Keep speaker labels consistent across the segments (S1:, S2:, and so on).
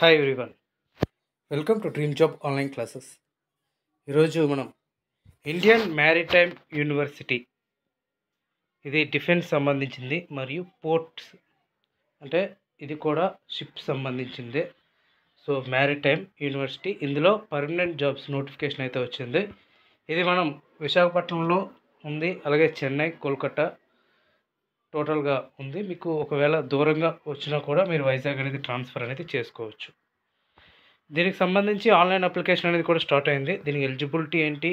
S1: Hi everyone welcome to dream job online classes ఈరోజు మనం Indian maritime university ఇది defence సంబంధించింది మరియు పోర్ట్స్ అంటే ఇది కూడా షిప్ సంబంధించిందే. సో మ్యారిటైమ్ యూనివర్సిటీ ఇందులో పర్మనెంట్ జాబ్స్ నోటిఫికేషన్ అయితే వచ్చింది. ఇది మనం విశాఖపట్నంలో ఉంది అలాగే చెన్నై కోల్కతా టోటల్గా ఉంది. మీకు ఒకవేళ దూరంగా వచ్చినా కూడా మీరు వైజాగ్ అనేది ట్రాన్స్ఫర్ అనేది చేసుకోవచ్చు. దీనికి సంబంధించి ఆన్లైన్ అప్లికేషన్ అనేది కూడా స్టార్ట్ అయింది. దీనికి ఎలిజిబిలిటీ ఏంటి?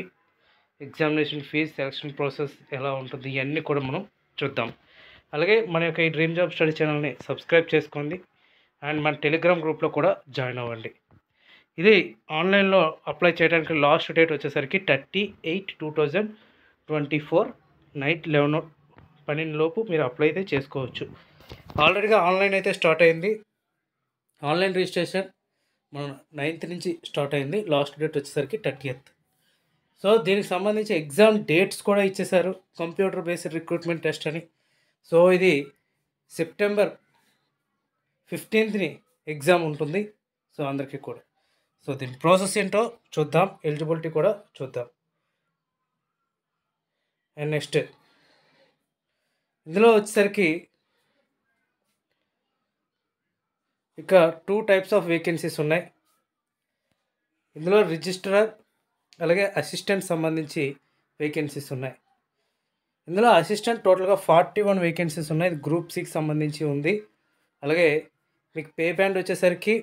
S1: ఎగ్జామినేషన్ ఫీజ్ సెలక్షన్ ప్రాసెస్ ఎలా ఉంటుంది? ఇవన్నీ కూడా మనం చూద్దాం. అలాగే మన యొక్క ఈ డ్రీమ్ జాబ్ స్టడీ ఛానల్ని సబ్స్క్రైబ్ చేసుకోండి. అండ్ మన టెలిగ్రామ్ గ్రూప్లో కూడా జాయిన్ అవ్వండి. ఇది ఆన్లైన్లో అప్లై చేయడానికి లాస్ట్ డేట్ వచ్చేసరికి thirty eight two thousand twenty four night eleven లోపు మీరు అప్లై అయితే చేసుకోవచ్చు. ఆల్రెడీగా ఆన్లైన్ అయితే స్టార్ట్ అయింది. ఆన్లైన్ రిజిస్ట్రేషన్ మన నైన్త్ నుంచి స్టార్ట్ అయింది. లాస్ట్ డేట్ వచ్చేసరికి థర్టీయత్ సో దీనికి సంబంధించి ఎగ్జామ్ డేట్స్ కూడా ఇచ్చేశారు. కంప్యూటర్ బేస్డ్ రిక్రూట్మెంట్ టెస్ట్ అని. సో ఇది సెప్టెంబర్ ఫిఫ్టీన్త్ని ఎగ్జామ్ ఉంటుంది. సో అందరికీ కూడా. సో దీని ప్రాసెస్ ఏంటో చూద్దాం. ఎలిజిబిలిటీ కూడా చూద్దాం. అండ్ నెక్స్ట్ ఇందులో వచ్చేసరికి ఇక టూ టైప్స్ ఆఫ్ వేకెన్సీస్ ఉన్నాయి. ఇందులో రిజిస్ట్రార్ అలాగే అసిస్టెంట్ సంబంధించి వేకెన్సీస్ ఉన్నాయి. ఇందులో అసిస్టెంట్ టోటల్గా ఫార్టీ వన్ వేకెన్సీస్ ఉన్నాయి. ఇది గ్రూప్ సిక్స్ సంబంధించి ఉంది. అలాగే మీకు పే బ్యాండ్ వచ్చేసరికి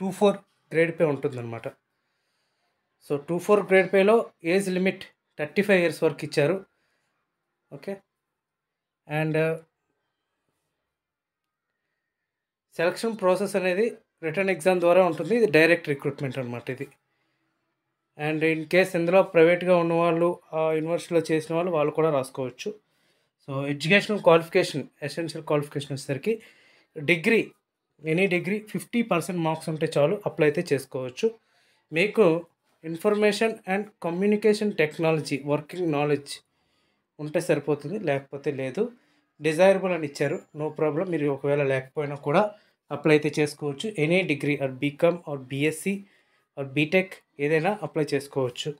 S1: టూ ఫోర్ గ్రేడ్ పే ఉంటుందన్నమాట. సో టూ ఫోర్ గ్రేడ్ పేలో age limit thirty five years వరకు ఇచ్చారు. ఓకే అండ్ సెలక్షన్ ప్రాసెస్ అనేది రిటర్న్ ఎగ్జామ్ ద్వారా ఉంటుంది. ఇది డైరెక్ట్ రిక్రూట్మెంట్ అనమాట ఇది. అండ్ ఇన్ కేస్ ఇందులో ప్రైవేట్గా ఉన్నవాళ్ళు ఆ యూనివర్సిటీలో చేసిన వాళ్ళు వాళ్ళు కూడా రాసుకోవచ్చు. So educational qualification essential qualification వచ్చేసరికి degree any degree fifty percent marks ఉంటే చాలు అప్లై అయితే చేసుకోవచ్చు. మీకు information and communication technology working knowledge ఉంటే సరిపోతుంది లేకపోతే లేదు. డిజైరబుల్ అని ఇచ్చారు. నో ప్రాబ్లం మీరు ఒకవేళ లేకపోయినా కూడా అప్లై అయితే చేసుకోవచ్చు. Any degree or BCom or BSc or BTech ఏదైనా అప్లై చేసుకోవచ్చు.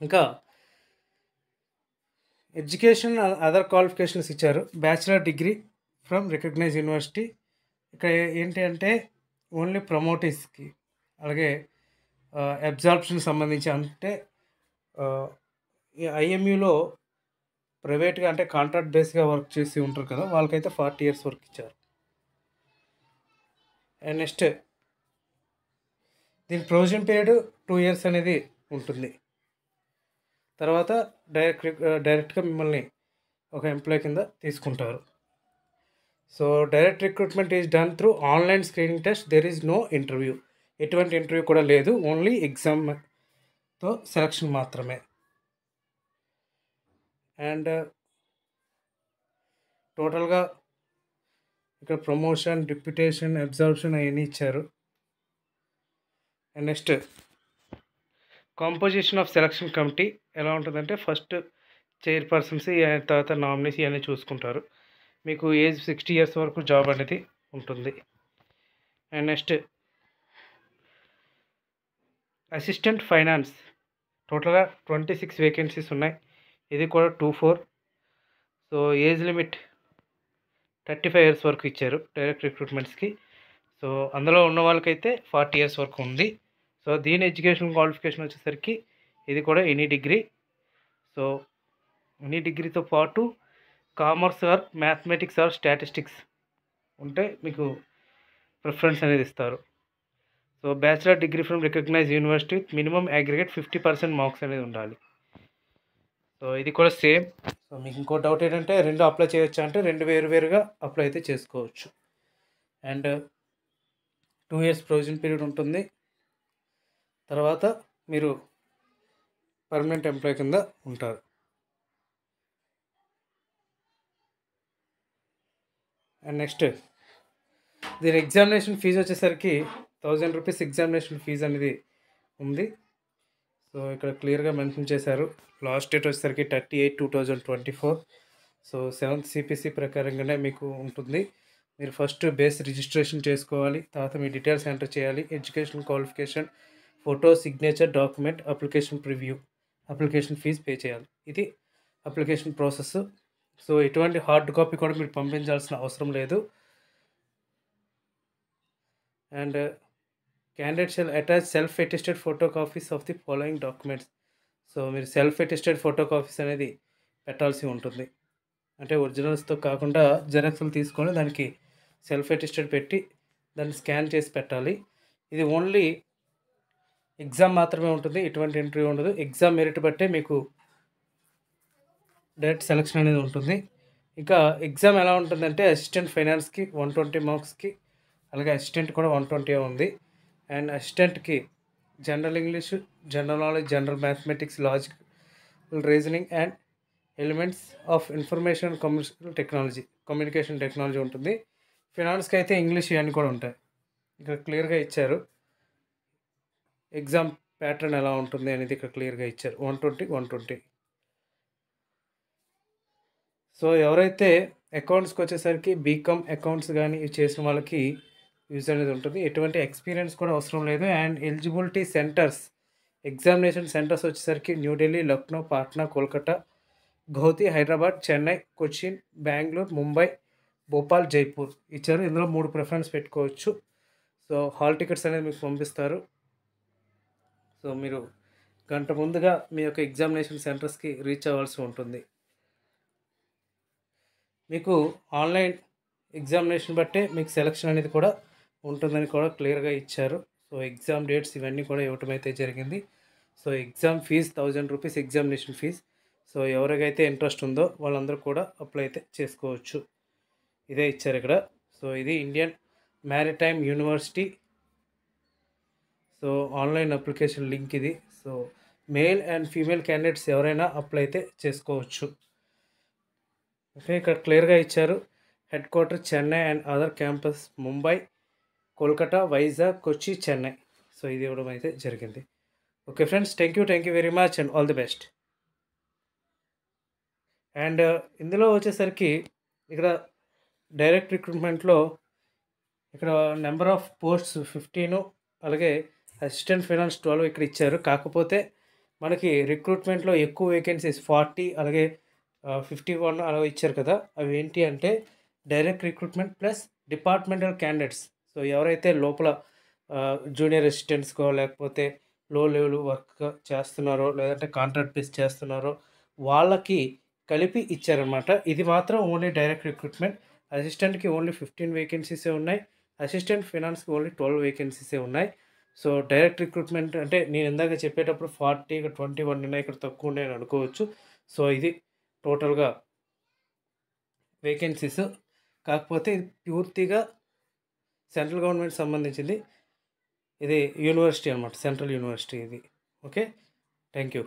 S1: ఇంకా ఎడ్యుకేషన్ అదర్ క్వాలిఫికేషన్స్ ఇచ్చారు. Bachelor degree from recognise university ఇక్కడ ఏంటి అంటే ఓన్లీ ప్రమోటివ్స్కి అలాగే uh, అబ్జార్ప్షన్ సంబంధించి అంటే uh, ఐఎంయూలో ప్రైవేట్గా అంటే కాంట్రాక్ట్ బేస్గా వర్క్ చేసి ఉంటారు కదా వాళ్ళకైతే ఫార్టీ ఇయర్స్ వర్క్ ఇచ్చారు. అండ్ నెక్స్ట్ దీని ప్రొవిజన్ పీరియడ్ టూ ఇయర్స్ అనేది ఉంటుంది. తర్వాత డైరెక్ట్ డైరెక్ట్గా మిమ్మల్ని ఒక ఎంప్లాయ్ కింద తీసుకుంటారు. So direct recruitment is done through online screening test there is no interview. ఎటువంటి ఇంటర్వ్యూ కూడా లేదు ఓన్లీ ఎగ్జామ్తో సెలక్షన్ మాత్రమే. అండ్ టోటల్గా ఇక్కడ ప్రమోషన్ డిప్యుటేషన్ అబ్జర్వేషన్ అవన్నీ ఇచ్చారు. And next composition of selection committee ఎలా ఉంటుందంటే ఫస్ట్ చైర్పర్సన్స్ తర్వాత నామినీస్ ఇవన్నీ చూసుకుంటారు. మీకు ఏజ్ సిక్స్టీ ఇయర్స్ వరకు జాబ్ అనేది ఉంటుంది. And next assistant finance. టోటల్గా ట్వంటీ సిక్స్ వేకెన్సీస్ ఉన్నాయి. ఇది కూడా two four. So age limit thirty five years వరకు ఇచ్చారు డైరెక్ట్ రిక్రూట్మెంట్స్కి. సో అందులో ఉన్న వాళ్ళకైతే ఫార్టీ ఇయర్స్ వరకు ఉంది. సో దీని ఎడ్యుకేషన్ క్వాలిఫికేషన్ వచ్చేసరికి ఇది కూడా ఎనీ డిగ్రీ. సో ఎనీ డిగ్రీతో పాటు commerce or mathematics or statistics ఉంటే మీకు ప్రిఫరెన్స్ అనేది ఇస్తారు. So bachelor degree from recognise university minimum aggregate fifty percent marks అనేది ఉండాలి. సో ఇది కూడా సేమ్. సో మీకు ఇంకో డౌట్ ఏంటంటే రెండు అప్లై చేయొచ్చు అంటే రెండు వేరు వేరుగా అప్లై అయితే చేసుకోవచ్చు. And two years provision period ఉంటుంది. తర్వాత మీరు పర్మనెంట్ ఎంప్లాయ్ కింద ఉంటారు. అండ్ నెక్స్ట్ దీని ఎగ్జామినేషన్ ఫీజు వచ్చేసరికి థౌజండ్ రూపీస్ ఎగ్జామినేషన్ ఫీజు అనేది ఉంది. సో ఇక్కడ క్లియర్గా మెన్షన్ చేశారు. లాస్ట్ డేట్ వచ్చేసరికి thirty eight two thousand twenty four. So seventh CPC ప్రకారంగానే మీకు ఉంటుంది. మీరు ఫస్ట్ బేస్ రిజిస్ట్రేషన్ చేసుకోవాలి. తర్వాత మీ డీటెయిల్స్ ఎంటర్ చేయాలి. Education qualification photo signature document application preview application fees pay చేయాలి. ఇది అప్లికేషన్ ప్రాసెస్. సో ఎటువంటి హార్డ్ కాపీ కూడా మీరు పంపించాల్సిన అవసరం లేదు. And candidate shall attach self attested photo copies of the following documents so మీరు సెల్ఫ్ అటెస్టెడ్ ఫోటో కాపీస్ అనేది పెట్టాల్సి ఉంటుంది. అంటే ఒరిజినల్స్తో కాకుండా జెరాక్స్లు తీసుకొని దానికి సెల్ఫ్ అటెస్టెడ్ పెట్టి దాన్ని స్కాన్ చేసి పెట్టాలి. ఇది ఓన్లీ ఎగ్జామ్ మాత్రమే ఉంటుంది. ఎటువంటి ఎంట్రీ ఉండదు. ఎగ్జామ్ మెరిట్ బట్టే మీకు డైరెక్ట్ సెలక్షన్ అనేది ఉంటుంది. ఇంకా ఎగ్జామ్ ఎలా ఉంటుందంటే అసిస్టెంట్ ఫైనాన్స్కి వన్ ట్వంటీ మార్క్స్కి అలాగే అసిస్టెంట్ కూడా వన్ ట్వంటీ ఉంది. And అసిస్టెంట్కి general English general knowledge general mathematics logic reasoning and elements of information communication technology communication technology ఉంటుంది. ఫినాన్స్కి అయితే ఇంగ్లీష్ ఇవన్నీ కూడా ఉంటాయి. ఇక్కడ క్లియర్గా ఇచ్చారు. ఎగ్జామ్ ప్యాటర్న్ ఎలా ఉంటుంది అనేది ఇక్కడ క్లియర్గా ఇచ్చారు. One twenty one twenty. So ఎవరైతే అకౌంట్స్కి వచ్చేసరికి బీకామ్ అకౌంట్స్ కానీ చేసిన వాళ్ళకి యూజ్ అనేది ఉంటుంది. ఎటువంటి ఎక్స్పీరియన్స్ కూడా అవసరం లేదు. And eligibility centres examination centres వచ్చేసరికి న్యూఢిల్లీ లక్నో పాట్నా కోల్కతా గౌతి హైదరాబాద్ చెన్నై కొచ్చిన్ బెంగళూరు ముంబై భోపాల్ జైపూర్ ఇచ్చారు. ఇందులో మూడు ప్రిఫరెన్స్ పెట్టుకోవచ్చు. సో హాల్ టికెట్స్ అనేది మీకు పంపిస్తారు. సో మీరు గంట ముందుగా మీ యొక్క ఎగ్జామినేషన్ సెంటర్స్కి రీచ్ అవ్వాల్సి ఉంటుంది. మీకు ఆన్లైన్ ఎగ్జామినేషన్ బట్టే మీకు సెలక్షన్ అనేది కూడా ఉంటుందని కూడా క్లియర్గా ఇచ్చారు. సో ఎగ్జామ్ డేట్స్ ఇవన్నీ కూడా ఇవ్వటం అయితే జరిగింది. So exam fees thousand rupees examination fees. So ఎవరికైతే ఇంట్రెస్ట్ ఉందో వాళ్ళందరూ కూడా అప్లై అయితే చేసుకోవచ్చు. ఇదే ఇచ్చారు ఇక్కడ. సో ఇది Indian maritime university. So online application link ఇది. So male and female candidates ఎవరైనా అప్లై అయితే చేసుకోవచ్చు. ఓకే ఇక్కడ క్లియర్గా ఇచ్చారు. Head quarter Chennai and other campus Mumbai. Kolkata Vizag Kochi Chennai. So ఇది ఇవ్వడం అయితే జరిగింది. Okay friends thank you thank you very much and all the best and ఇందులో వచ్చేసరికి ఇక్కడ డైరెక్ట్ రిక్రూట్మెంట్లో ఇక్కడ నెంబర్ ఆఫ్ పోస్ట్స్ ఫిఫ్టీను అలాగే అసిస్టెంట్ ఫైనాన్స్ ట్వెల్వ్ ఇక్కడ ఇచ్చారు. కాకపోతే మనకి రిక్రూట్మెంట్లో ఎక్కువ వేకెన్సీస్ ఫార్టీ అలాగే uh, ఫిఫ్టీ వన్ అలా ఇచ్చారు కదా. అవి ఏంటి అంటే direct recruitment plus departmental candidates so ఎవరైతే లోపల జూనియర్ అసిస్టెంట్స్కో లేకపోతే లో లెవెల్ వర్క్ చేస్తున్నారో లేదంటే కాంట్రాక్ట్ బేస్ చేస్తున్నారో వాళ్ళకి కలిపి ఇచ్చారనమాట ఇది మాత్రం ఓన్లీ డైరెక్ట్ రిక్రూట్మెంట్. అసిస్టెంట్కి ఓన్లీ ఫిఫ్టీన్ వేకెన్సీసే ఉన్నాయి. అసిస్టెంట్ ఫినాన్స్కి ఓన్లీ ట్వెల్వ్ వేకెన్సీసే ఉన్నాయి. సో డైరెక్ట్ రిక్రూట్మెంట్ అంటే నేను ఇందాక చెప్పేటప్పుడు ఫార్టీ ట్వంటీ వన్ ఉన్నాయి ఇక్కడ తక్కువ ఉన్నాయని అనుకోవచ్చు. సో ఇది టోటల్గా వేకెన్సీస్. కాకపోతే ఇది పూర్తిగా సెంట్రల్ గవర్నమెంట్ సంబంధించింది. ఇది యూనివర్సిటీ అనమాట సెంట్రల్ యూనివర్సిటీ ఇది. ఓకే? Thank you